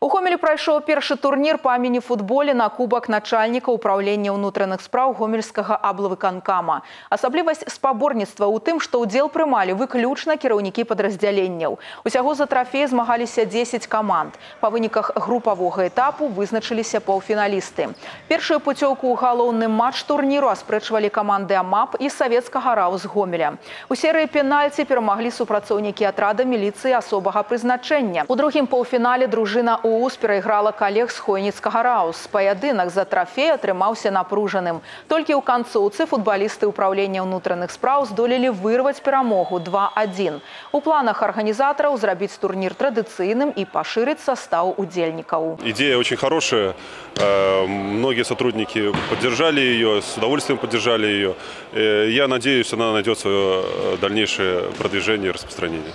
У Гомелі прайшоў першы турнір па міні-футболе на кубак начальніка ўправлення ўнутраных спраў гомельскага аблавыканкама. Асаблівасць спаборніцтва ў тым, што ўдзел прымалі выключна кіраўнікі падраздзяленняў. Усяго за трафей змагаліся 10 каманд. Па выніках групавога этапу вызначыліся паўфіналісты. Першую пуцёўку ў галоўны матч турніру аспрэчвалі каманды АМАП і савецкага рау з Гомеля. У серыі пенальці перамаглі супрацоўнікі атрада міліцыі асобага прызначэння. У другім паўфінале дружына у УУС перайграла калег з хойніцкага раус. Паядынак за трафей атрымаўся напружаным. Толькі ў канцоўцы футбалісты ўправлення ўнутраных спраў здолелі вырваць перамогу 2-1. У планах арганізатараў зрабіць турнір традыцыйным і пашырыць состав удзельнікаў. Идея очень хорошая. Э, Многие сотрудники поддержали ее, с удовольствием поддержали ее. Э, Я надеюсь, она найдет свое э, дальнейшее продвижение и распространение.